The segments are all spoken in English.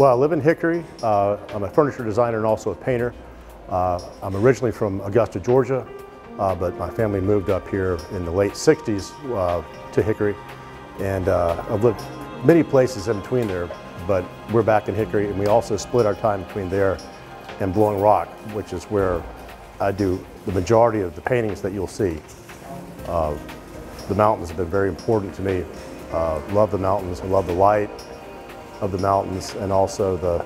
Well, I live in Hickory. Uh, I'm a furniture designer and also a painter. Uh, I'm originally from Augusta, Georgia, uh, but my family moved up here in the late 60s uh, to Hickory. And uh, I've lived many places in between there, but we're back in Hickory and we also split our time between there and Blowing Rock, which is where I do the majority of the paintings that you'll see. Uh, the mountains have been very important to me. love the mountains, I love the light, of the mountains and also the,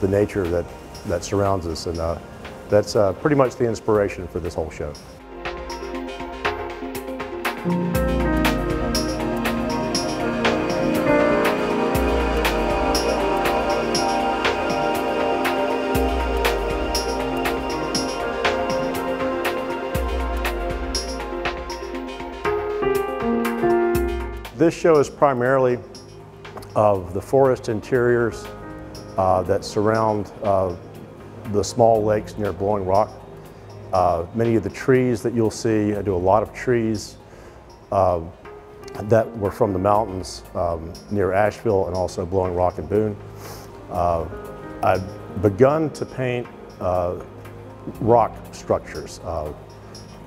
the nature that, that surrounds us. And uh, that's uh, pretty much the inspiration for this whole show. This show is primarily of the forest interiors uh, that surround uh, the small lakes near Blowing Rock. Uh, many of the trees that you'll see, I do a lot of trees uh, that were from the mountains um, near Asheville and also Blowing Rock and Boone. Uh, I've begun to paint uh, rock structures,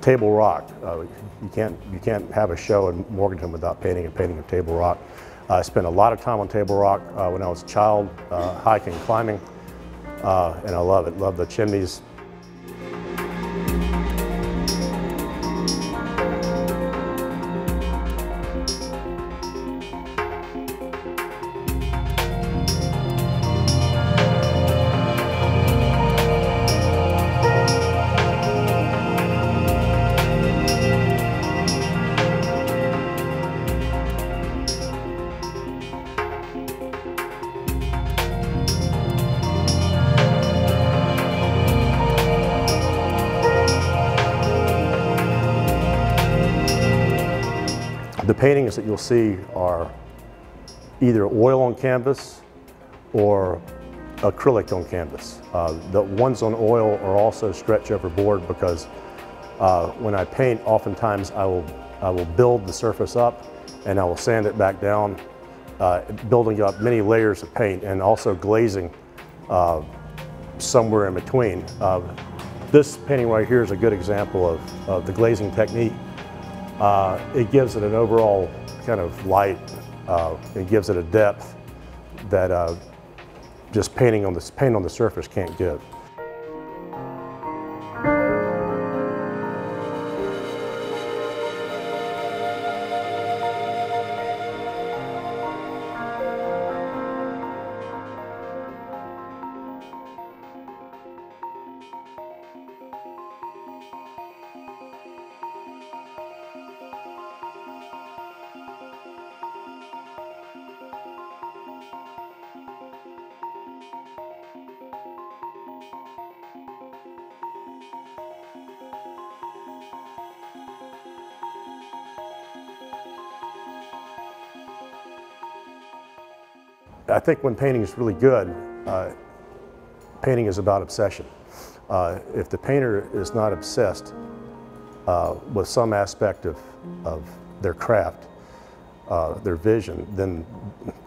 table rock. you, can't, you can't have a show in Morganton without painting a painting of table rock. I spent a lot of time on Table Rock uh, when I was a child, uh, hiking, climbing, uh, and I love it. Love the chimneys, The paintings that you'll see are either oil on canvas or acrylic on canvas. Uh, the ones on oil are also stretch over board because uh, when I paint, oftentimes I will, I will build the surface up and I will sand it back down, uh, building up many layers of paint and also glazing uh, somewhere in between. Uh, this painting right here is a good example of, of the glazing technique. Uh, it gives it an overall kind of light, uh, it gives it a depth that uh, just painting on, the, paint on the surface can't give. I think when painting is really good, uh, painting is about obsession. Uh, if the painter is not obsessed uh, with some aspect of, of their craft, uh, their vision, then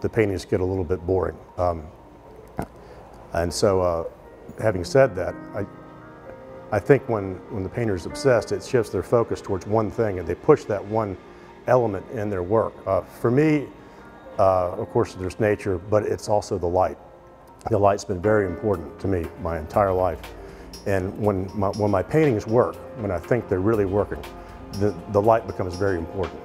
the paintings get a little bit boring. Um, and so, uh, having said that, I, I think when, when the painter is obsessed, it shifts their focus towards one thing and they push that one element in their work. Uh, for me, uh, of course, there's nature, but it's also the light. The light's been very important to me my entire life. And when my, when my paintings work, when I think they're really working, the, the light becomes very important.